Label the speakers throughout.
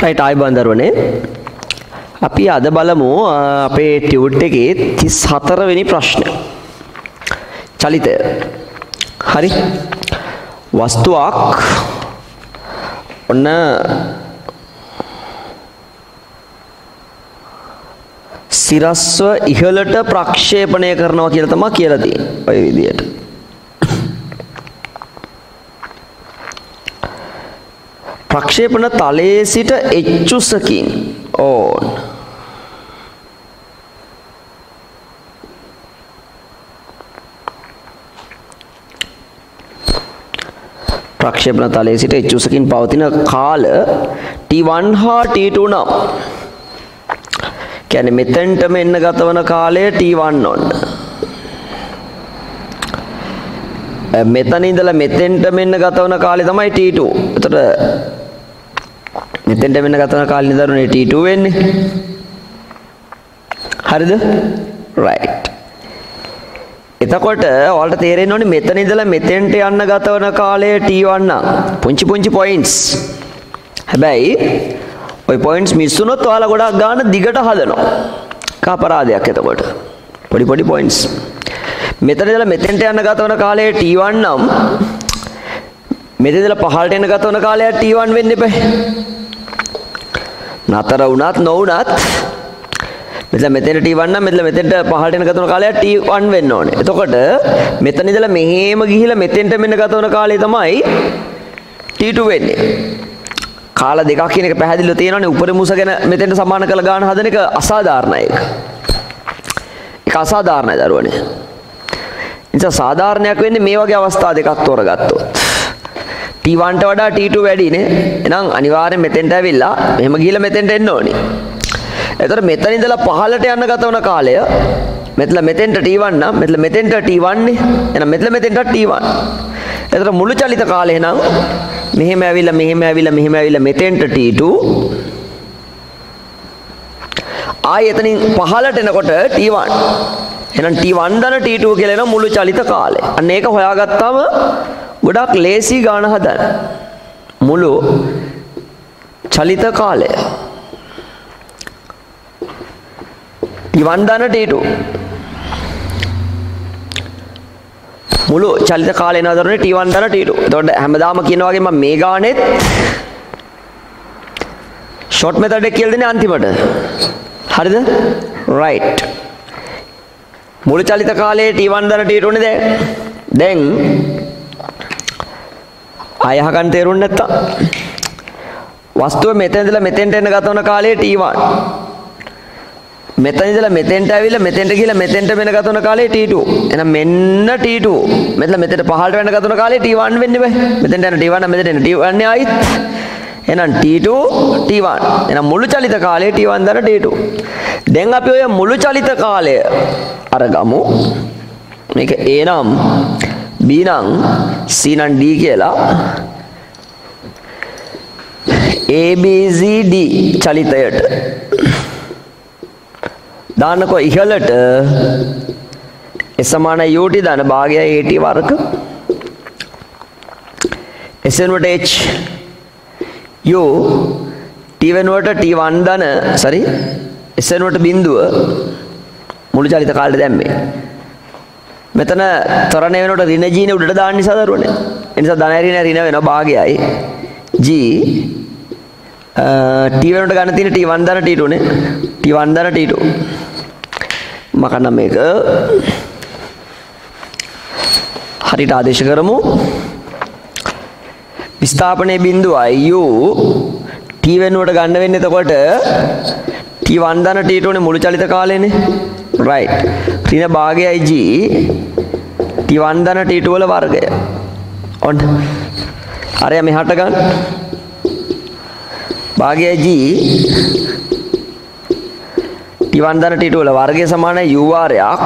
Speaker 1: Right ආයිබෝන් දරුවනේ අපි අද බලමු අ, අපේ ටියුට් එකේ 34 වෙනි ප්‍රශ්නය චලිතය හරි වස්තුවක් ඔන්න සිරස්ව ඉහළට ප්‍රක්ෂේපණය කරනවා කියලා තමයි කියලා තියෙන්නේ ඔය විදියට ප්‍රක්ෂේපණ තලයේ සිට එච්චුසකින් ඕන්. ප්‍රක්ෂේපණ තලයේ සිට එච්චුසකින් පවතින කාල T1 හා T2 නම්. කියන්නේ මෙතෙන්ටම එන්න ගතවන කාලය T1 ඔන්න මෙතන ඉඳලා මෙතෙන්ට මෙන්න ගතවන කාලේ තමයි T2. එතකොට මෙතෙන්ට මෙන්න ගතවන කාලේ ඉඳලා T2 වෙන්නේ. හරිද? right. එතකොට ඔයාලට තේරෙන්න ඕනේ මෙතන ඉඳලා මෙතෙන්ට යන්න ගතවන කාලය T1 නම් පුංචි පුංචි points. හැබැයි ওই points මිස් වුණොත් ඔයාලා ගොඩක් ගන්න දිගට හදනවා. කපරාදයක් එතකොට. පොඩි පොඩි points. මෙතන ඉඳලා මෙතෙන්ට යන ගතවන කාලය T1 නම් මෙතන ඉඳලා පහළට එන ගතවන කාලය T1 වෙන්න එපා. නතර වුණත් නොවුණත් මෙතන මෙතෙන්ට T1 නම් මෙතන මෙතෙන්ට පහළට එන ගතවන කාලය T1 වෙන්න ඕනේ. එතකොට මෙතන ඉඳලා මෙහෙම ගිහිලා මෙතෙන්ට මෙන්න ගතවන කාලය තමයි T2 වෙන්නේ. කාල දෙකක් කියන එක පැහැදිලිව තියෙනවානේ උපරිම උස ගැන මෙතෙන්ට සමාන කළ ගන්න හදන එක අසාධාරණයි ඒක. ඒක අසාධාරණයි දරුවනේ. නිසා සාධාරණයක් වෙන්නේ මේ වගේ අවස්ථා දෙකක් තෝරගත්තොත්. T1ට වඩා T2 වැඩිනේ. එහෙනම් අනිවාර්යෙන් මෙතෙන්ට ඇවිල්ලා මෙහෙම ගිහිල්ලා මෙතෙන්ට එන්න ඕනේ. එතකොට මෙතන ඉඳලා පහළට යන්න ගත වන කාලය මෙතන මෙතෙන්ට T1 නම් මෙතන මෙතෙන්ට T1 නේ. එහෙනම් මෙතන මෙතෙන්ට T1. එතකොට මුළු චලිත කාලය නම් මෙහෙම ඇවිල්ලා මෙහෙම ඇවිල්ලා මෙහෙම ඇවිල්ලා මෙතෙන්ට T2 ආයෙ එතනින් පහළට එනකොට T1 එහෙනම් T1 දන T2 කියලා එන මුළු චලිත කාලය. අන්න ඒක හොයාගත්තාම ගොඩක් ලේසි ගාන හදන්න. මුළු චලිත කාලය. T1 දන T2 මුළු චලිත කාලය එනවා දරුවනේ T1 දන T2. එතකොට හැමදාම කියන වගේ මම මේ ගානෙත් ෂොට් මෙතඩ් එක කියලා දෙන්නේ අන්තිමට. හරිද? right. මුළු චලිත කාලයේ T1 දන T2 නේ දැන්. දැන් අයහකන් තේරුන්නේ නැත්තම් වස්තුව මෙතන ඉඳලා මෙතෙන්ට එන ගතවන කාලයේ T1. මෙතන ඉඳලා මෙතෙන්ට ඇවිල්ලා මෙතෙන්ට ගිහලා මෙතෙන්ට වෙන ගතවන කාලේ T2. එහෙනම් මෙන්න T2. මෙතන මෙතෙන්ට පහළට වෙන ගතවන කාලේ T1 වෙන්නේ බෑ. මෙතෙන්ට යන T1 නම් මෙතෙන්ට එන T1 නේ ආයිත්. එහෙනම් T2 T1. එහෙනම් මුළු චලිත කාලේ T1 දර T2. දැන් අපි ඔය මුළු චලිත කාලය අරගමු. මේක A නම් B නම් C නම් D කියලා ABCD චලිතයට. දාන්නකො ඉහළට S සමාන UT දාන භාගය AT වර්ග. S වෙනුවට H U T වෙනුවට T1 දාන sorry S වෙනුවට බිඳුව. මුළු චලිත කාලෙට දැම්මේ. මෙතන තරණය වෙනකොට ඍණ G නේ උඩට දාන්න නිසා දරුවනේ. ඒ නිසා ධන ඍණ ඍණ වෙනවා භාගයයි. G T වෙනකොට ගන්න තියෙන T1 දාන T2 නේ. T1 දාන T2 මකන්න මේක. හරිට ආදේශ කරමු. විස්ථාපනයේ බිඳුවයි u t වෙනුවට ගන්න වෙන්නේ එතකොට t1 දන t2 නේ මුළු චලිත කාලයනේ. Right. ඍණ භාගයයි g t1 දන t2 වල වර්ගය ඔන්න අරයා මෙහාට ගන්න භාගයයි g T1 දන T2 වල වර්ගය සමානයි U වාරයක්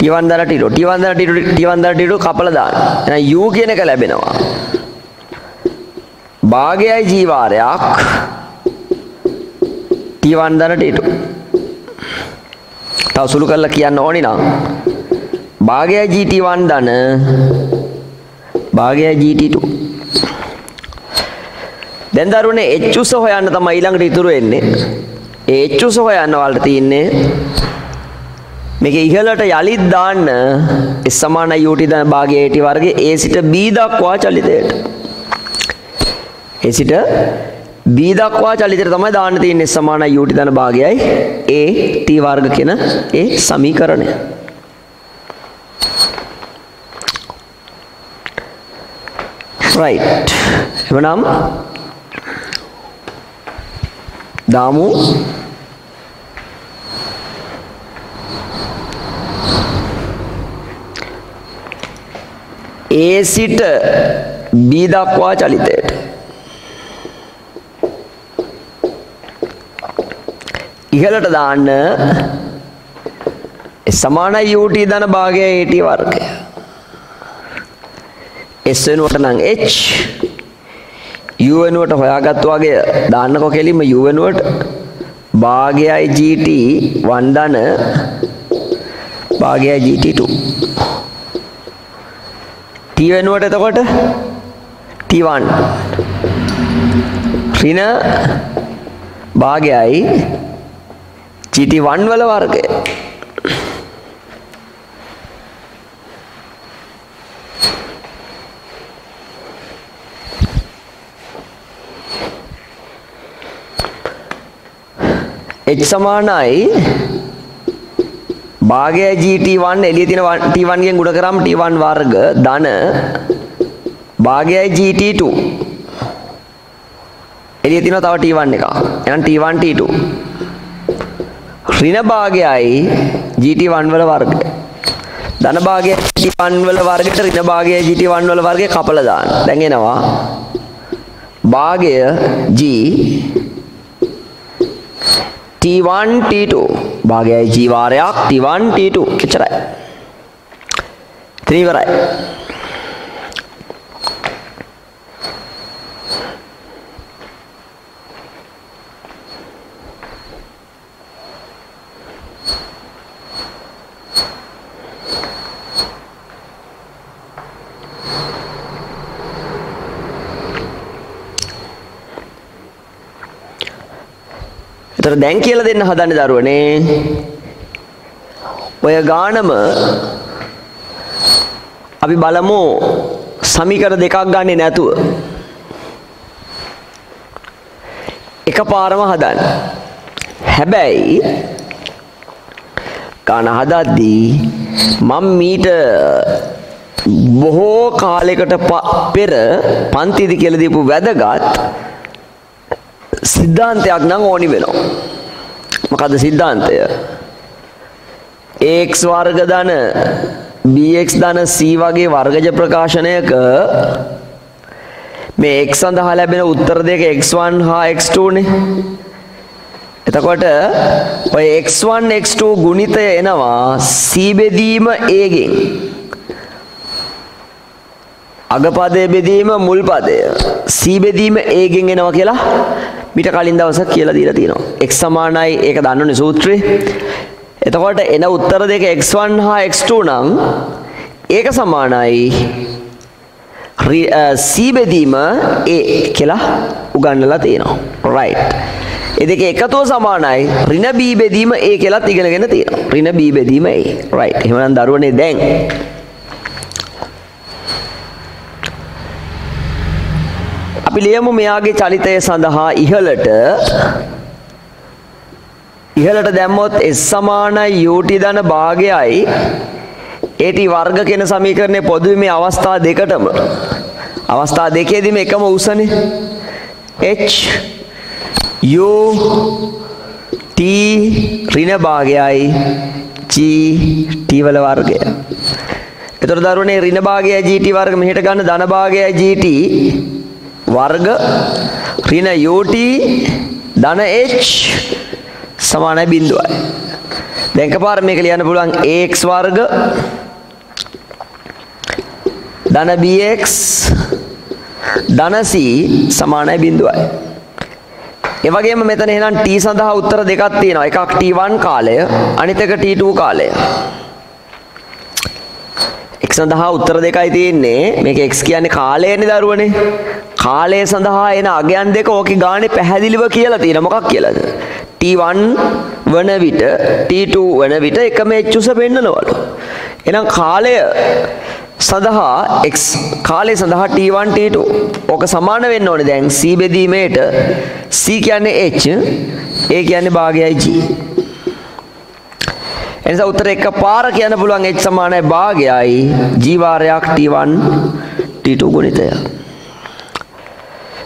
Speaker 1: T1 දන T2 T1 දන T2 T1 දන T2 කපලා දාන්න. එහෙනම් U කියන එක ලැබෙනවා. භාගයයි G වාරයක් T1 දන T2. තව සුළු කරලා කියන්න ඕනි නම් භාගයයි GT1 දන භාගයයි GT2 දැන් දරුවනේ h උස හොයන්න තමයි ඊළඟට ඉතුරු වෙන්නේ. ඒ h උස හොයන්න වලට තියෙන්නේ මේක ඉහළට යලිත් දාන්න s සමානයි ut ධන භාගය at වර්ගයේ a සිට b දක්වා චලිතයට. a සිට b දක්වා චලිතයට තමයි දාන්න තියෙන්නේ s සමානයි ut ධන භාගයයි. A t වර්ග කියන ඒ සමීකරණය. right. එවනම් දාමු. A සිට B දක්වා චලිතයට. ඉහළට දාන්න. සමානයි ut ධන භාගය at වර්ගය. S වෙනුවට නම් H U වෙනුවට හොයාගත්තු වගේ දාන්නකො කෙලින්ම U වෙනුවට භාගයයි GT 1 ධන භාගයයි GT 2 T වෙනුවට එතකොට? T1 ඍණ භාගයයි GT1 වල වර්ගය. H සමානයි භාගය GT1 එළිය තියෙන T1 ගෙන් ගුණ කරාම T1 වර්ග ධන භාගයයි GT2 එළිය තියෙනවා තව T1 එකක්. එහෙනම් T1 T2 ඍණ භාගයයි GT1 වල වර්ගය. ධන භාගය GT1 වල වර්ගයට ඍණ භාගය GT1 වල වර්ගය කපලා දාන්න. දැන් එනවා භාගය G T1 T2 භාගයයි G වාරයක් T1 T2 එච්චරයි. ඉතින් ඉවරයි. එතකොට දැන් කියලා දෙන්න හදන්නේ දරුවනේ. ඔය ගානම අපි බලමු සමීකරණ දෙකක් ගන්නෙ නැතුව. එකපාරම හදන්න. හැබැයි ගාන හදද්දී මම මීට බොහෝ කාලයකට පෙර පන්තිදි කියලා දීපු වැදගත් සිද්ධාන්තයක් නම් ඕනි වෙනවා. මොකද්ද සිද්ධාන්තය? ax වර්ග ධන bx ධන c වගේ වර්ගජ ප්‍රකාශනයක මේ x සඳහා ලැබෙන උත්තර දෙක x1 හා x2 නේ. එතකොට ඔය x1 x2 ගුණිතය එනවා c බෙදීම a ගෙන්. අගපදයේ බෙදීම මුල් පදය c බෙදීම a ගෙන් එනවා කියලා මීට කලින් දවසක් කියලා දීලා තියෙනවා. x සමානයි ඒක දන්නෝනේ සූත්‍රේ. එතකොට එන උත්තර දෙක x1 හා x2 නම් ඒක සමානයි c බෙදීම a කියලා උගන්වලා තියෙනවා. right. ඒ දෙක එකතුව සමානයි ඍණ b බෙදීම a කියලාත් ඉගෙනගෙන තියෙනවා. ඍණ b බෙදීම a. right. එහෙනම් දරුවනේ දැන් අපි ලියමු මෙයාගේ චලිතය සඳහා ඉහළට. ඉහළට දැම්මොත් S සමානයි UT ධන භාගයයි. AT වර්ග කියන සමීකරණය පොදුවේ මේ අවස්ථා දෙකටම. අවස්ථා දෙකේදීම එකම උසනේ. H U T ඍණ භාගයයි G T වල වර්ගය. එතකොට දරුවනේ ඍණ භාගයයි GT වර්ග මෙහෙට ගන්න ධන භාගයයි GT වර්ග ඍණ ut ධන h සමානයි බිඳුවයි. දැන් එකපාර මේක ලියන්න පුළුවන් ax වර්ග ධන bx ධන c සමානයි බිඳුවයි. ඒ වගේම මෙතන එහෙනම් t සඳහා උත්තර දෙකක් තියෙනවා. එකක් t1 කාලය අනිත් එක t2 කාලය. x සඳහා උත්තර දෙකයි තියෙන්නේ. මේක x කියන්නේ කාලයනේ දරුවනේ. කාලය සඳහා එන අගයන් දෙක ඕකේ ගානේ පැහැදිලිව කියලා තියෙන මොකක් කියලාද? T1 වන විට T2 වන විට එකම එච්චුස පෙන්නනවලු. එහෙනම් කාලය සඳහා x කාලය සඳහා T1 T2 ඕක සමාන වෙන්න ඕනේ. දැන් c බෙදීමේට c කියන්නේ h a කියන්නේ භාගයයි g. එනිසා උත්තර එක පාර කියන්න පුළුවන් h සමානයි භාගයයි g වාරයක් T1 T2 ගුණිතය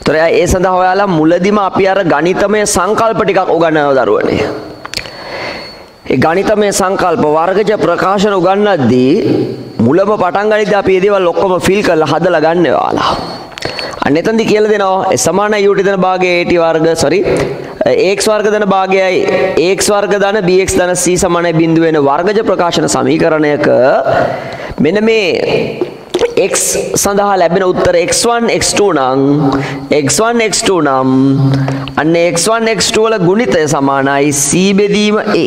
Speaker 1: තොර ඒ සඳහා ඔයාලා මුලදිම අපි අර ගණිතමය සංකල්ප ටිකක් උගන්වනවා දරුවනේ. ඒ ගණිතමය සංකල්ප වර්ගජ ප්‍රකාශන උගන්වද්දී මුලම පටන් ගනිද්දී අපි මේ දේවල් ඔක්කොම ෆිල් කරලා හදලා ගන්න ඔයාලා. අන්න එතනදී කියලා දෙනවා සමානයි u දෙන භාගය at වර්ග sorry x වර්ග ධන භාගයයි x වර්ග ධන bx ධන c සමානයි බිඳුව වෙන වර්ගජ ප්‍රකාශන සමීකරණයක මෙන්න මේ x සඳහා ලැබෙන උත්තර x1 x2 නම් x1 x2 නම් අන්න x1 x2 වල ගුණිතය සමානයි c බෙදීම a.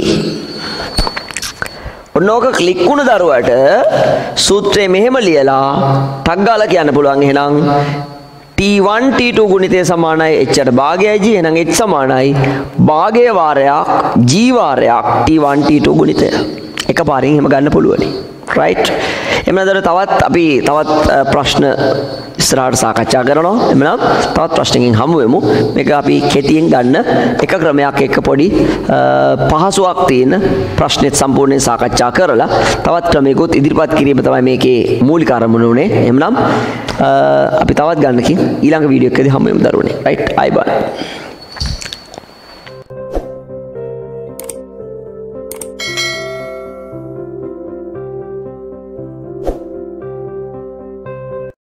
Speaker 1: ඔන්නෝක ක්ලික් වුණ දරුවට සූත්‍රය මෙහෙම ලියලා ටක් ගාලා කියන්න පුළුවන් එහෙනම්. T1 T2 ගුණිතය සමානයි එච්චට භාගයයි G එහෙනම් H සමානයි. භාගය වාරයක් G වාරයක් T1 T2 ගුණිතය. එකපාරින් එහෙම ගන්න පුළුවනි. Right? එමනදර තවත් අපි තවත් ප්‍රශ්න ඉස්සරහට සාකච්ඡා කරනවා. එමනම් තවත් ප්‍රශ්නකින් හමු වෙමු. මේක අපි කෙටියෙන් ගන්න එක ක්‍රමයක් එක්ක පොඩි පහසුවක් තියෙන ප්‍රශ්නෙත් සම්පූර්ණයෙන් සාකච්ඡා කරලා තවත් ක්‍රමයකුත් ඉදිරිපත් කිරීම තමයි මේකේ මූලික අරමුණ උනේ. එමනම් අපි තවත් ගන්නකින් ඊළඟ වීඩියෝ එකදී හමු වෙමු දරුවනේ. Right? Bye bye.